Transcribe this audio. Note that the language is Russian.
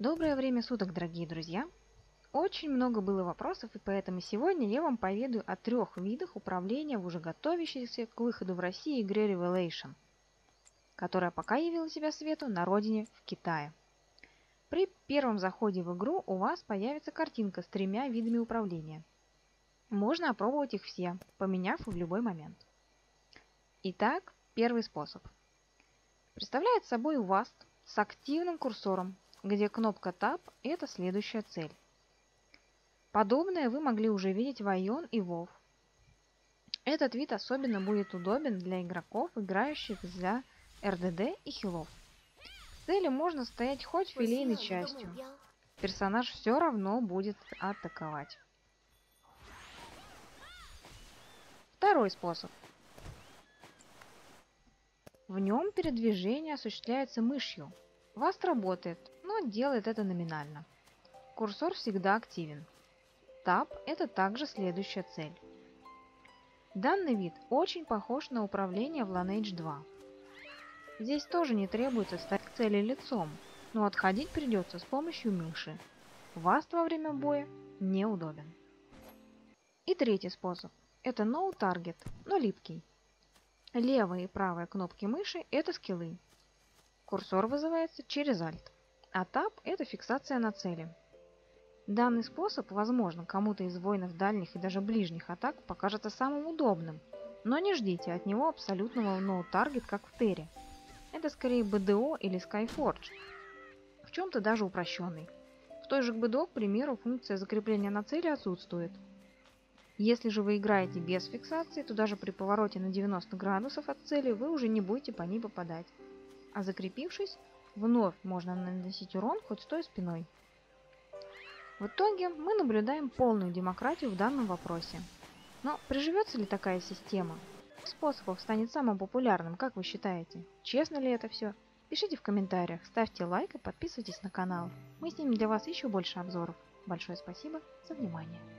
Доброе время суток, дорогие друзья! Очень много было вопросов, и поэтому сегодня я вам поведаю о трех видах управления в уже готовящейся к выходу в России игре Revelation, которая пока явила себя свету на родине в Китае. При первом заходе в игру у вас появится картинка с тремя видами управления. Можно опробовать их все, поменяв в любой момент. Итак, первый способ. Представляет собой ВАСТ с активным курсором, где кнопка Tab – это следующая цель. Подобное вы могли уже видеть в Ion и WoW. Этот вид особенно будет удобен для игроков, играющих за РДД и хилов. Цели можно стоять хоть филейной частью. Персонаж все равно будет атаковать. Второй способ. В нем передвижение осуществляется мышью. Васт работает, но делает это номинально. Курсор всегда активен. Tab – это также следующая цель. Данный вид очень похож на управление в Lineage 2. Здесь тоже не требуется стать к цели лицом, но отходить придется с помощью мыши. Васт во время боя неудобен. И третий способ – это No Target, но липкий. Левая и правая кнопки мыши – это скиллы. Курсор вызывается через Alt, а Tab – это фиксация на цели. Данный способ, возможно, кому-то из воинов дальних и даже ближних атак покажется самым удобным, но не ждите от него абсолютного no-target, как в Терре. Это скорее BDO или Skyforge, в чем-то даже упрощенный. В той же BDO, к примеру, функция закрепления на цели отсутствует. Если же вы играете без фиксации, то даже при повороте на 90 градусов от цели вы уже не будете по ней попадать. А закрепившись, вновь можно наносить урон хоть стоя спиной. В итоге мы наблюдаем полную демократию в данном вопросе. Но приживется ли такая система? Способов станет самым популярным, как вы считаете? Честно ли это все? Пишите в комментариях, ставьте лайк и подписывайтесь на канал. Мы снимем для вас еще больше обзоров. Большое спасибо за внимание.